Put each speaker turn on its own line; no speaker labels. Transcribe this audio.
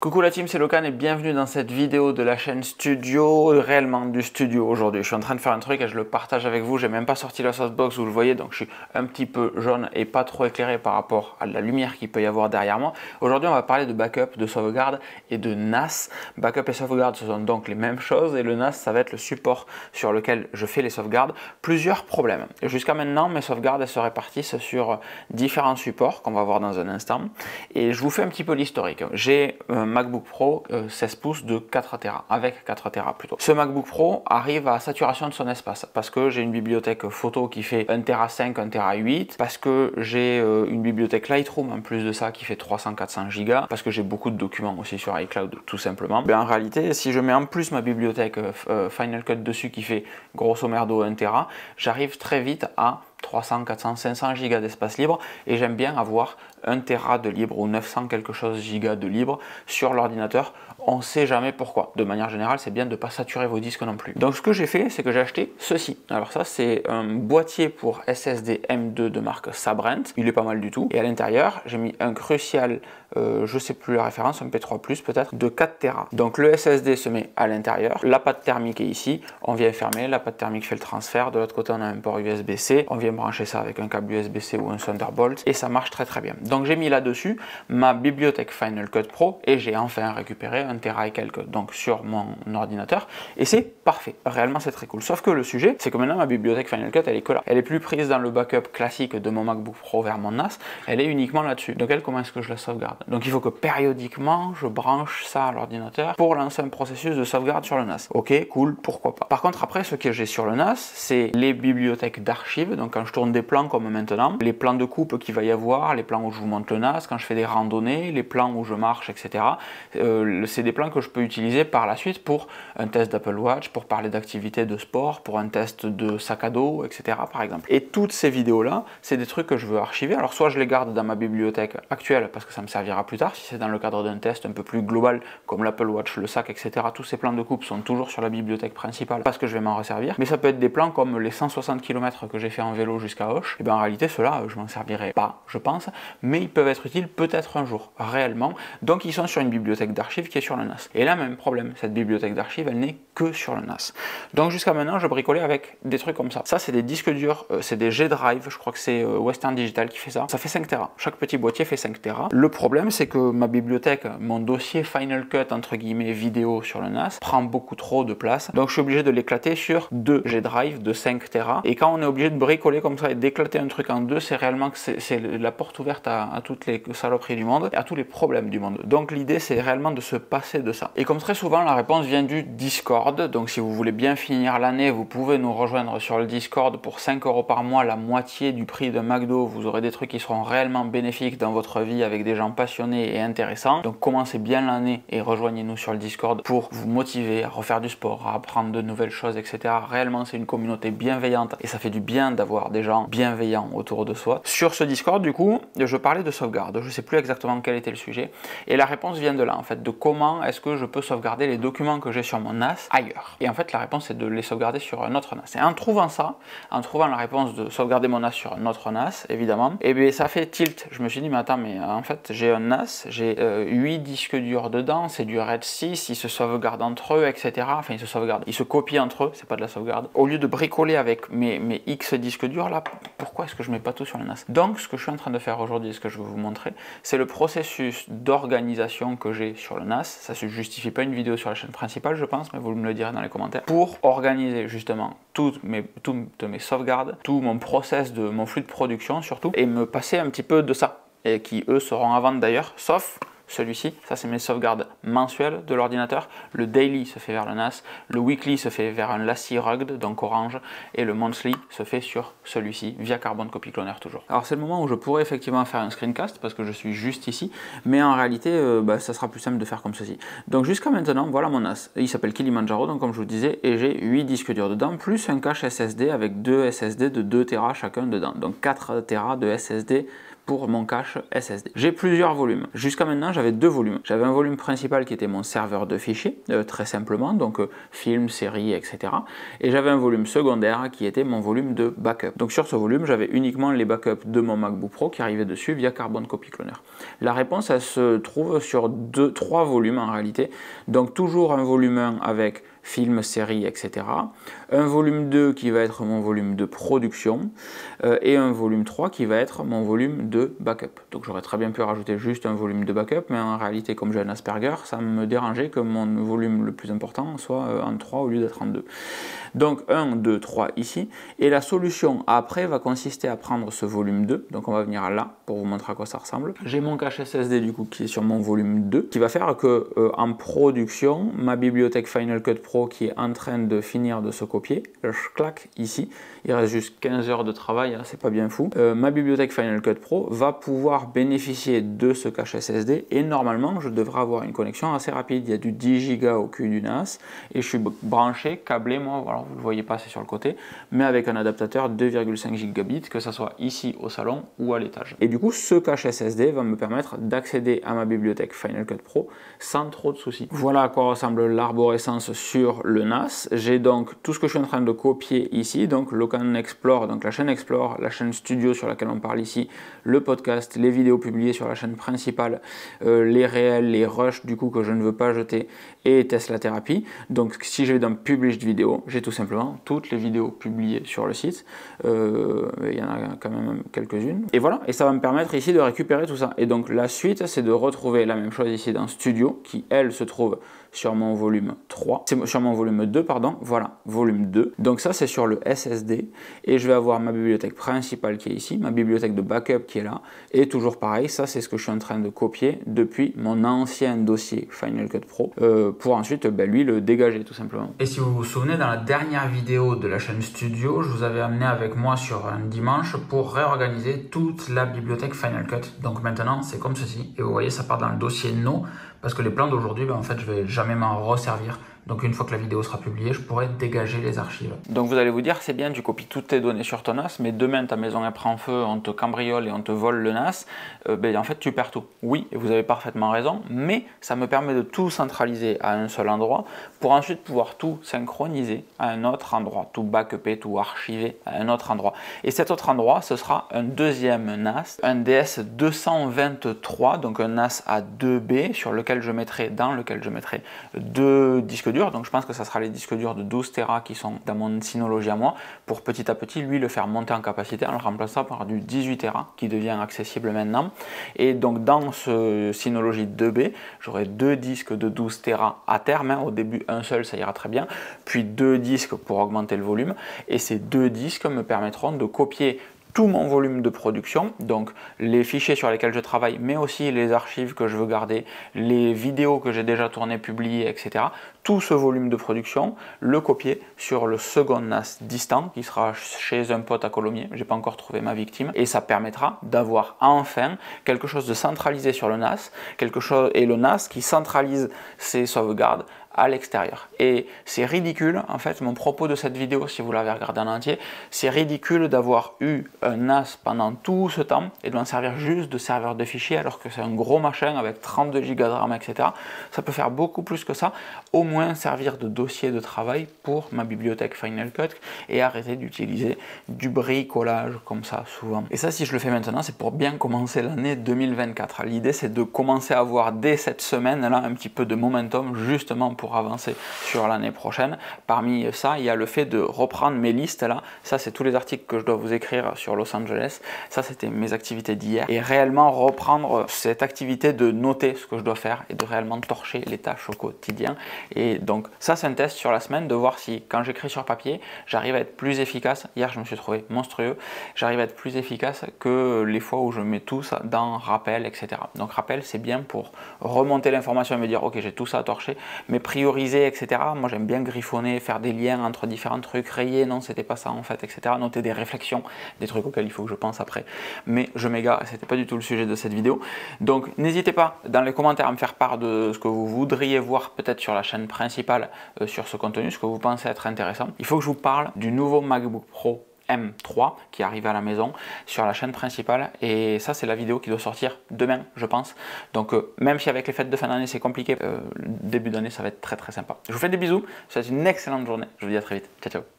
Coucou la team, c'est Locan et bienvenue dans cette vidéo de la chaîne Studio, réellement du studio aujourd'hui. Je suis en train de faire un truc et je le partage avec vous. J'ai même pas sorti la softbox, vous le voyez, donc je suis un petit peu jaune et pas trop éclairé par rapport à la lumière qu'il peut y avoir derrière moi. Aujourd'hui, on va parler de backup, de sauvegarde et de NAS. Backup et sauvegarde, ce sont donc les mêmes choses et le NAS, ça va être le support sur lequel je fais les sauvegardes. Plusieurs problèmes. Jusqu'à maintenant, mes sauvegardes elles se répartissent sur différents supports qu'on va voir dans un instant. Et je vous fais un petit peu l'historique. J'ai euh, MacBook Pro 16 euh, pouces de 4 Tera, avec 4 Tera plutôt. Ce MacBook Pro arrive à saturation de son espace parce que j'ai une bibliothèque photo qui fait 1 Tera 5, 1 Tera 8, parce que j'ai euh, une bibliothèque Lightroom en plus de ça qui fait 300-400 Go, parce que j'ai beaucoup de documents aussi sur iCloud tout simplement. Mais en réalité, si je mets en plus ma bibliothèque euh, Final Cut dessus qui fait grosso merdo 1 Tera, j'arrive très vite à 300, 400, 500 gigas d'espace libre et j'aime bien avoir 1 Tera de libre ou 900 quelque chose gigas de libre sur l'ordinateur. On ne sait jamais pourquoi. De manière générale, c'est bien de ne pas saturer vos disques non plus. Donc ce que j'ai fait, c'est que j'ai acheté ceci. Alors ça, c'est un boîtier pour SSD M2 de marque Sabrent. Il est pas mal du tout. Et à l'intérieur, j'ai mis un Crucial, euh, je sais plus la référence, un P3+, peut-être, de 4 Tera. Donc le SSD se met à l'intérieur. La pâte thermique est ici. On vient fermer. La pâte thermique fait le transfert. De l'autre côté, on a un port USB-C. On vient brancher ça avec un câble USB-C ou un Thunderbolt. Et ça marche très très bien. Donc j'ai mis là-dessus ma bibliothèque Final Cut Pro et j'ai enfin récupéré un Tera et quelques donc sur mon ordinateur et c'est parfait. Réellement c'est très cool. Sauf que le sujet c'est que maintenant ma bibliothèque Final Cut elle est que là. Elle est plus prise dans le backup classique de mon MacBook Pro vers mon NAS. Elle est uniquement là-dessus. Donc elle comment est-ce que je la sauvegarde? Donc il faut que périodiquement je branche ça à l'ordinateur pour lancer un processus de sauvegarde sur le NAS. Ok, cool, pourquoi pas? Par contre après ce que j'ai sur le NAS c'est les bibliothèques d'archives. Donc quand je tourne des plans comme maintenant, les plans de coupe qu'il va y avoir, les plans où je vous montre le NAS, quand je fais des randonnées, les plans où je marche, etc. Euh, c'est des plans que je peux utiliser par la suite pour un test d'Apple Watch, pour parler d'activité de sport, pour un test de sac à dos, etc. par exemple. Et toutes ces vidéos-là, c'est des trucs que je veux archiver. Alors soit je les garde dans ma bibliothèque actuelle parce que ça me servira plus tard, si c'est dans le cadre d'un test un peu plus global comme l'Apple Watch, le sac, etc. Tous ces plans de coupe sont toujours sur la bibliothèque principale parce que je vais m'en resservir. Mais ça peut être des plans comme les 160 km que j'ai fait en vélo jusqu'à Hoche. Et bien en réalité, ceux-là, je m'en servirai pas, je pense, mais ils peuvent être utiles peut-être un jour, réellement. Donc ils sont sur une bibliothèque d'archives qui est sur le NAS. Et là, même problème, cette bibliothèque d'archives, elle n'est que sur le NAS. Donc jusqu'à maintenant, je bricolais avec des trucs comme ça. Ça, c'est des disques durs, euh, c'est des G-Drive, je crois que c'est euh, Western Digital qui fait ça. Ça fait 5 Tera. Chaque petit boîtier fait 5 Tera. Le problème, c'est que ma bibliothèque, mon dossier Final Cut, entre guillemets, vidéo sur le NAS, prend beaucoup trop de place. Donc je suis obligé de l'éclater sur deux G-Drive de 5 Tera. Et quand on est obligé de bricoler comme ça et d'éclater un truc en deux, c'est réellement que c'est la porte ouverte à, toutes les saloperies du monde et à tous les problèmes du monde. Donc l'idée c'est réellement de se passer de ça. Et comme très souvent la réponse vient du Discord. Donc si vous voulez bien finir l'année, vous pouvez nous rejoindre sur le Discord pour 5 euros par mois, la moitié du prix de McDo. Vous aurez des trucs qui seront réellement bénéfiques dans votre vie avec des gens passionnés et intéressants. Donc commencez bien l'année et rejoignez-nous sur le Discord pour vous motiver à refaire du sport, à apprendre de nouvelles choses, etc. Réellement c'est une communauté bienveillante et ça fait du bien d'avoir des gens bienveillants autour de soi. Sur ce Discord du coup, je parlais de sauvegarde. Je sais plus exactement quel était le sujet. Et la réponse vient de là, en fait, de comment est-ce que je peux sauvegarder les documents que j'ai sur mon NAS ailleurs. Et en fait, la réponse est de les sauvegarder sur un autre NAS. Et en trouvant ça, en trouvant la réponse de sauvegarder mon NAS sur un autre NAS, évidemment, et eh bien ça fait tilt. Je me suis dit, mais attends, mais en fait, j'ai un NAS, j'ai 8 euh, disques durs dedans, c'est du RAID 6, ils se sauvegardent entre eux, etc. Enfin, ils se sauvegardent, ils se copient entre eux, c'est pas de la sauvegarde. Au lieu de bricoler avec mes, mes X disques durs, là, pourquoi est-ce que je mets pas tout sur le NAS? Donc, ce que je suis en train de faire aujourd'hui, ce que je vais vous montrer, c'est le processus d'organisation que j'ai sur le NAS. Ça se justifie pas une vidéo sur la chaîne principale, je pense, mais vous me le direz dans les commentaires. Pour organiser justement toutes mes, toutes mes sauvegardes, tout mon process de mon flux de production surtout, et me passer un petit peu de ça. Et qui eux seront à vendre d'ailleurs, sauf celui-ci. Ça, c'est mes sauvegardes mensuelles de l'ordinateur. Le daily se fait vers le NAS, le weekly se fait vers un Lassie Rugged, donc orange, et le monthly se fait sur celui-ci, via Carbon Copy Cloner toujours. Alors, c'est le moment où je pourrais effectivement faire un screencast, parce que je suis juste ici, mais en réalité, euh, bah, ça sera plus simple de faire comme ceci. Donc, jusqu'à maintenant, voilà mon NAS. Il s'appelle Kilimanjaro, donc comme je vous disais, et j'ai 8 disques durs dedans, plus un cache SSD avec 2 SSD de 2 Tera chacun dedans. Donc 4 Tera de SSD pour mon cache SSD. J'ai plusieurs volumes. Jusqu'à maintenant, j'avais deux volumes. J'avais un volume principal qui était mon serveur de fichiers, euh, très simplement, donc euh, films, séries, etc. Et j'avais un volume secondaire qui était mon volume de backup. Donc sur ce volume, j'avais uniquement les backups de mon MacBook Pro qui arrivaient dessus via Carbon Copy Cloner. La réponse, elle se trouve sur deux, trois volumes en réalité. Donc toujours un volume 1 avec film, série, etc. Un volume 2 qui va être mon volume de production euh, et un volume 3 qui va être mon volume de backup. Donc j'aurais très bien pu rajouter juste un volume de backup, mais en réalité comme j'ai un Asperger, ça me dérangeait que mon volume le plus important soit euh, en 3 au lieu d'être en 2. Donc 1, 2, 3 ici. Et la solution après va consister à prendre ce volume 2. Donc on va venir là pour vous montrer à quoi ça ressemble. J'ai mon cache SSD du coup qui est sur mon volume 2 qui va faire que euh, en production, ma bibliothèque Final Cut Pro qui est en train de finir de se copier, je claque ici, il reste juste 15 heures de travail, hein, c'est pas bien fou. Euh, ma bibliothèque Final Cut Pro va pouvoir bénéficier de ce cache SSD et normalement je devrais avoir une connexion assez rapide. Il y a du 10 Go au cul du NAS et je suis branché, câblé moi, voilà, vous le voyez pas, c'est sur le côté, mais avec un adaptateur 2,5 gigabits, que ce soit ici au salon ou à l'étage. Et du coup, ce cache SSD va me permettre d'accéder à ma bibliothèque Final Cut Pro sans trop de soucis. Voilà à quoi ressemble l'arborescence sur le NAS. J'ai donc tout ce que je suis en train de copier ici, donc Locan Explore, donc la chaîne Explore, la chaîne Studio sur laquelle on parle ici, le podcast, les vidéos publiées sur la chaîne principale, euh, les réels, les rushs du coup que je ne veux pas jeter et Tesla Thérapie. Donc si je vais dans Published Vidéo, j'ai tout simplement toutes les vidéos publiées sur le site. Euh, il y en a quand même quelques-unes. Et voilà, et ça va me permettre ici de récupérer tout ça. Et donc la suite, c'est de retrouver la même chose ici dans Studio, qui elle se trouve sur mon volume 3, c'est sur mon volume 2, pardon, voilà, volume 2. Donc ça, c'est sur le SSD, et je vais avoir ma bibliothèque principale qui est ici, ma bibliothèque de backup qui est là, et toujours pareil, ça, c'est ce que je suis en train de copier depuis mon ancien dossier Final Cut Pro, euh, pour ensuite, ben, lui, le dégager tout simplement. Et si vous vous souvenez, dans la dernière vidéo de la chaîne Studio, je vous avais amené avec moi sur un dimanche pour réorganiser toute la bibliothèque Final Cut. Donc maintenant, c'est comme ceci. Et vous voyez, ça part dans le dossier No, parce que les plans d'aujourd'hui, ben, en fait, je vais jamais m'en resservir. Donc une fois que la vidéo sera publiée, je pourrai dégager les archives. Donc vous allez vous dire, c'est bien, tu copies toutes tes données sur ton NAS, mais demain ta maison elle prend feu, on te cambriole et on te vole le NAS, euh, ben, en fait tu perds tout. Oui, vous avez parfaitement raison, mais ça me permet de tout centraliser à un seul endroit pour ensuite pouvoir tout synchroniser à un autre endroit, tout backuper, tout archiver à un autre endroit. Et cet autre endroit, ce sera un deuxième NAS, un DS223, donc un NAS à 2B sur lequel je mettrai, dans lequel je mettrai deux disques durs donc je pense que ça sera les disques durs de 12 Tera qui sont dans mon Synology à moi, pour petit à petit lui le faire monter en capacité en le remplaçant par du 18 Tera qui devient accessible maintenant. Et donc dans ce Synology 2B, j'aurai deux disques de 12 Tera à terme. Hein. Au début un seul ça ira très bien, puis deux disques pour augmenter le volume. Et ces deux disques me permettront de copier tout mon volume de production, donc les fichiers sur lesquels je travaille, mais aussi les archives que je veux garder, les vidéos que j'ai déjà tournées, publiées, etc. Tout ce volume de production, le copier sur le second NAS distant qui sera chez un pote à Colomiers. J'ai pas encore trouvé ma victime et ça permettra d'avoir enfin quelque chose de centralisé sur le NAS, quelque chose et le NAS qui centralise ses sauvegardes à l'extérieur. Et c'est ridicule, en fait, mon propos de cette vidéo, si vous l'avez regardé en entier, c'est ridicule d'avoir eu un NAS pendant tout ce temps et de l'en servir juste de serveur de fichiers alors que c'est un gros machin avec 32 Go de RAM, etc. Ça peut faire beaucoup plus que ça, au moins servir de dossier de travail pour ma bibliothèque Final Cut et arrêter d'utiliser du bricolage comme ça souvent. Et ça, si je le fais maintenant, c'est pour bien commencer l'année 2024. L'idée, c'est de commencer à avoir dès cette semaine là un petit peu de momentum justement avancer sur l'année prochaine. Parmi ça, il y a le fait de reprendre mes listes là. Ça, c'est tous les articles que je dois vous écrire sur Los Angeles. Ça, c'était mes activités d'hier. Et réellement reprendre cette activité de noter ce que je dois faire et de réellement torcher les tâches au quotidien. Et donc, ça, c'est un test sur la semaine de voir si, quand j'écris sur papier, j'arrive à être plus efficace. Hier, je me suis trouvé monstrueux. J'arrive à être plus efficace que les fois où je mets tout ça dans rappel, etc. Donc, rappel, c'est bien pour remonter l'information et me dire, ok, j'ai tout ça à torcher. Mais prioriser, etc. Moi, j'aime bien griffonner, faire des liens entre différents trucs, rayer, non, c'était pas ça en fait, etc. Noter des réflexions, des trucs auxquels il faut que je pense après. Mais je m'égare, c'était pas du tout le sujet de cette vidéo. Donc, n'hésitez pas dans les commentaires à me faire part de ce que vous voudriez voir peut-être sur la chaîne principale euh, sur ce contenu, ce que vous pensez être intéressant. Il faut que je vous parle du nouveau MacBook Pro M3 qui arrive à la maison sur la chaîne principale. Et ça, c'est la vidéo qui doit sortir demain, je pense. Donc, euh, même si avec les fêtes de fin d'année, c'est compliqué, euh, début d'année, ça va être très très sympa. Je vous fais des bisous. Je vous souhaite une excellente journée. Je vous dis à très vite. Ciao, ciao.